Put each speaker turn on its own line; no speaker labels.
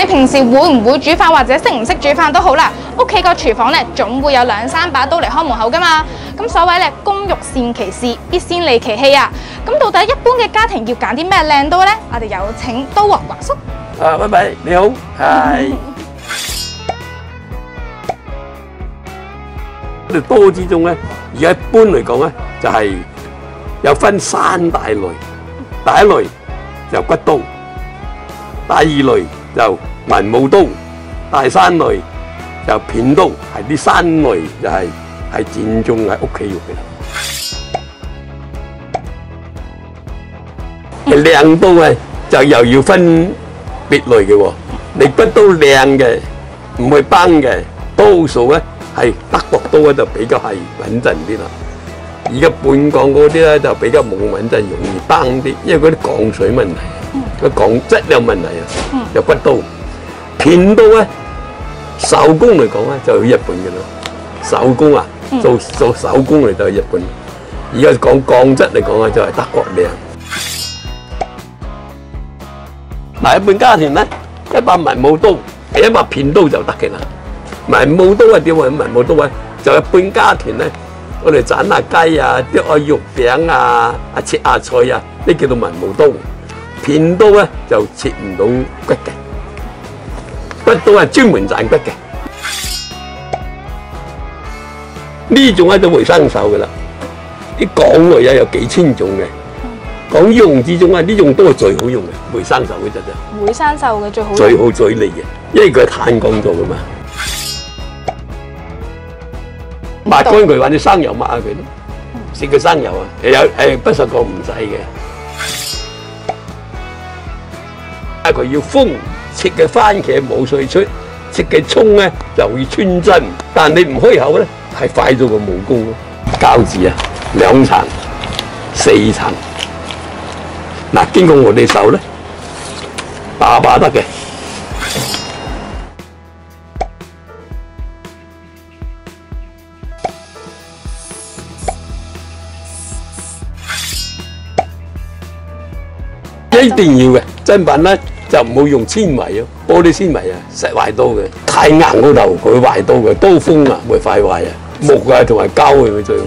你平時會唔會煮飯或者識唔識煮飯都好啦，屋企個廚房咧總會有兩三把刀嚟開門口噶嘛。咁所謂咧，工欲善其事，必先利其器啊。咁到底一般嘅家庭要揀啲咩靚刀咧？我哋有請刀王華叔。
啊，喂喂，你好，係。我哋刀之中咧，而家一般嚟講咧，就係有分三大類。第一類就骨刀，第二類就文武刀，第三類就片刀。係啲山類就係係佔中喺屋企用 嘅。靚刀咧就又要分別類嘅喎。你不刀靚嘅，唔會崩嘅，多數咧係德國刀咧就比較係穩陣啲啦。而家半鋼嗰啲咧就比較冇穩陣，容易崩啲，因為嗰啲降水問題，個鋼質有問題啊。有骨刀、片刀咧，手工嚟講咧就去日本嘅啦。手工啊，做做手工嚟就去日本。而家講鋼質嚟講啊，就係德國靚。嗱，一般家庭咧，一把文武刀，一把片刀就得嘅啦。文武刀係點啊？文武刀啊，就一般家庭咧，我哋斬下雞啊，剁下肉餅啊，啊切下菜啊，呢叫做文武刀。片刀咧就切唔到骨嘅，骨刀係專門斬骨嘅。呢種係種回生手嘅啦，啲港類啊有幾千種嘅。講用之中啊，呢種都係最好用嘅，回生手嘅啫啫。
回生鏽嘅最好。
最好最利嘅，因為佢係碳鋼做噶嘛。抹乾佢或者生油抹下佢咯，食佢生油啊，有誒不鏽鋼唔使嘅。佢要風切嘅番茄冇碎出，切嘅葱咧就會穿針，但你唔開口咧係快咗個武功咯。膠紙啊，兩層、四層。嗱，經過我哋手咧，把把得嘅。一定要嘅真品咧，就唔好用纖維咯，玻璃纖維啊，實壞刀嘅。太硬嗰頭佢壞刀嘅，刀鋒啊會快壞啊，木啊同埋膠係咪最好？